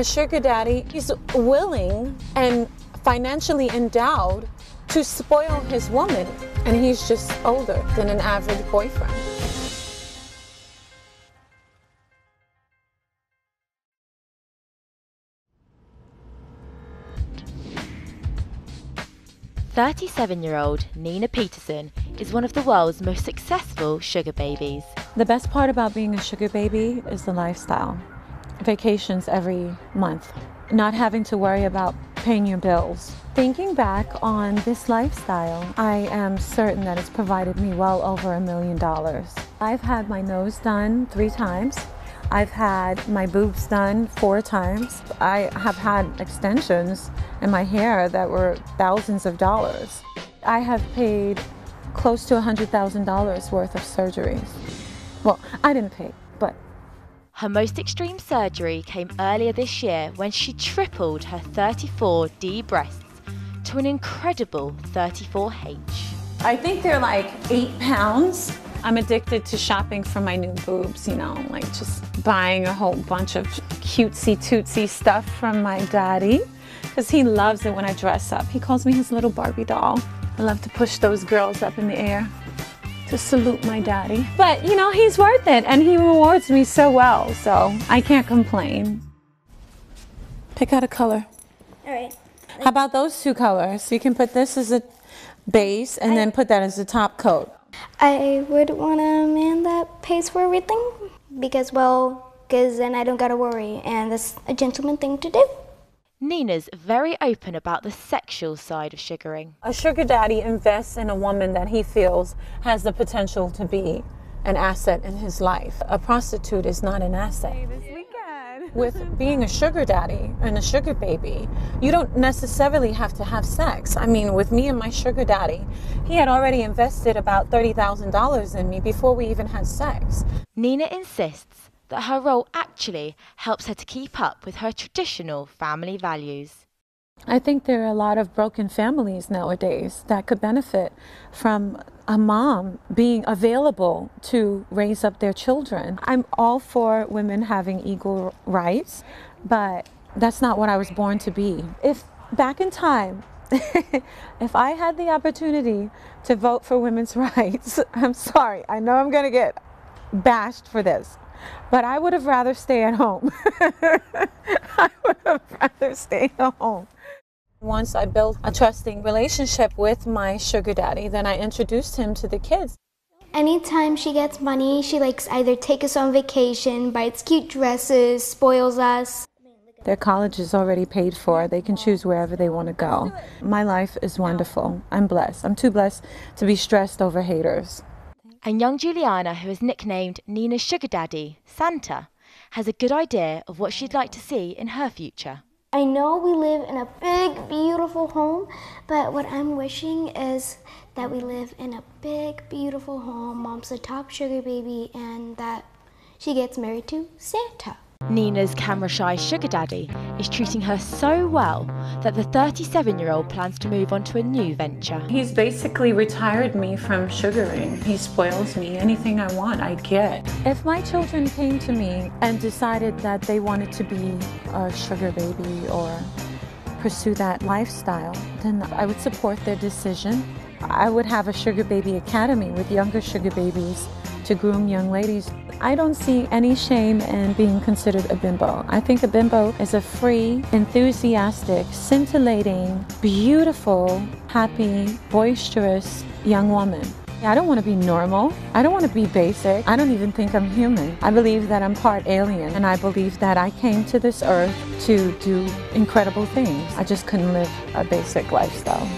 a sugar daddy is willing and financially endowed to spoil his woman, and he's just older than an average boyfriend. Thirty-seven-year-old Nina Peterson is one of the world's most successful sugar babies. The best part about being a sugar baby is the lifestyle. Vacations every month, not having to worry about paying your bills. Thinking back on this lifestyle, I am certain that it's provided me well over a million dollars. I've had my nose done three times. I've had my boobs done four times. I have had extensions in my hair that were thousands of dollars. I have paid close to $100,000 worth of surgeries. Well, I didn't pay, but Her most extreme surgery came earlier this year when she tripled her 34D breasts to an incredible 34H. I think they're like eight pounds. I'm addicted to shopping for my new boobs, you know, like just buying a whole bunch of cutesy tootsy stuff from my daddy because he loves it when I dress up. He calls me his little Barbie doll. I love to push those girls up in the air to salute my daddy. But, you know, he's worth it and he rewards me so well, so I can't complain. Pick out a color. All right. How about those two colors? You can put this as a base and then put that as a top coat. I would want a man that pays for everything because, well, because then I don't gotta worry, and that's a gentleman thing to do. Nina's very open about the sexual side of sugaring. A sugar daddy invests in a woman that he feels has the potential to be an asset in his life. A prostitute is not an asset. With being a sugar daddy and a sugar baby, you don't necessarily have to have sex. I mean, with me and my sugar daddy, he had already invested about $30,000 in me before we even had sex. Nina insists that her role actually helps her to keep up with her traditional family values. I think there are a lot of broken families nowadays that could benefit from a mom being available to raise up their children. I'm all for women having equal rights, but that's not what I was born to be. If back in time, if I had the opportunity to vote for women's rights, I'm sorry, I know I'm going to get bashed for this, but I would have rather stay at home. I would have rather stay at home. Once I built a trusting relationship with my sugar daddy, then I introduced him to the kids. Anytime she gets money, she likes either take us on vacation, buys cute dresses, spoils us. Their college is already paid for. They can choose wherever they want to go. My life is wonderful. I'm blessed. I'm too blessed to be stressed over haters. And young Juliana, who is nicknamed Nina's sugar daddy, Santa, has a good idea of what she'd like to see in her future. I know we live in a big, beautiful home, but what I'm wishing is that we live in a big, beautiful home. Mom's a top sugar baby, and that she gets married to Santa. Nina's camera shy sugar daddy is treating her so well that the 37 year old plans to move on to a new venture. He's basically retired me from sugaring. He spoils me. Anything I want, I get. If my children came to me and decided that they wanted to be a sugar baby or pursue that lifestyle, then I would support their decision. I would have a sugar baby academy with younger sugar babies to groom young ladies. I don't see any shame in being considered a bimbo. I think a bimbo is a free, enthusiastic, scintillating, beautiful, happy, boisterous young woman. I don't want to be normal. I don't want to be basic. I don't even think I'm human. I believe that I'm part alien, and I believe that I came to this earth to do incredible things. I just couldn't live a basic lifestyle.